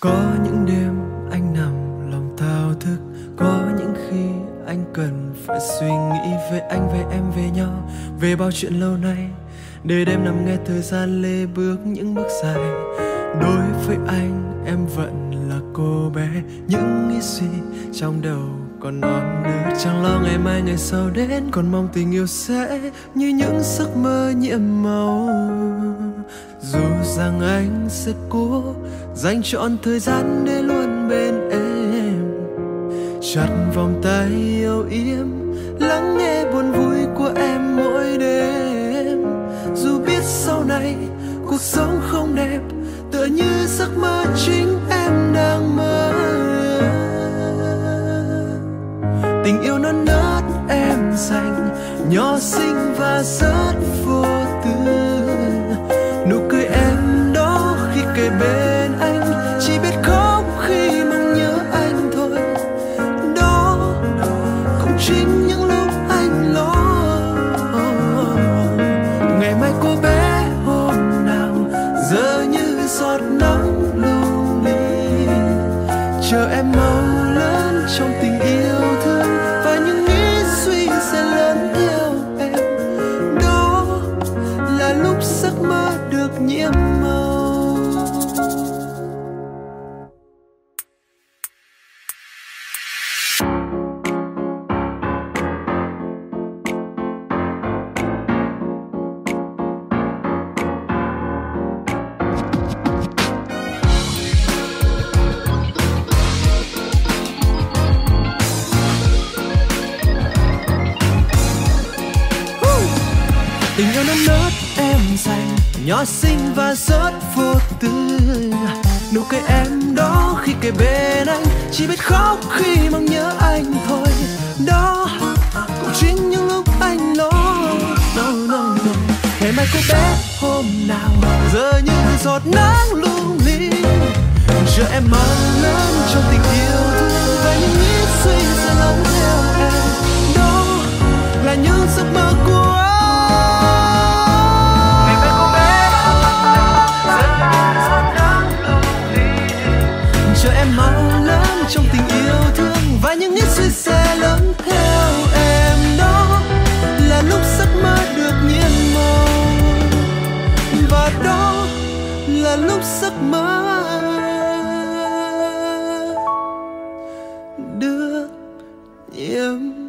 có những đêm anh nằm lòng thao thức, có những khi anh cần phải suy nghĩ về anh, về em, về nhau, về bao chuyện lâu nay. Để đêm nằm nghe thời gian lê bước những bước dài. Đối với anh, em vẫn là cô bé. Những nghĩ suy trong đầu còn non nớt chẳng lo ngày mai, ngày sau đến, còn mong tình yêu sẽ như những giấc mơ nhiệm màu rằng anh sẽ cố dành trọn thời gian để luôn bên em. Chặt vòng tay yêu yếm, lắng nghe buồn vui của em mỗi đêm. Dù biết sau này cuộc sống không đẹp, tựa như giấc mơ chính em đang mơ. Tình yêu non nớt em dành, nhỏ xinh và rất vui. Trong tình yêu. Nhỏ xinh và rất vô tư nụ cười em đó khi kề bên anh chỉ biết khóc khi mong nhớ anh thôi. Đó cũng chính những lúc anh lo. No, no, no. ngày mai cô bé hôm nào giờ như giọt nắng lung linh chờ em mang lớn trong tình yêu. em mau lớn trong tình yêu thương và những ít suy xe lớn theo em đó là lúc giấc mơ được nhiên màu. Và đó là lúc giấc mơ được nhiễm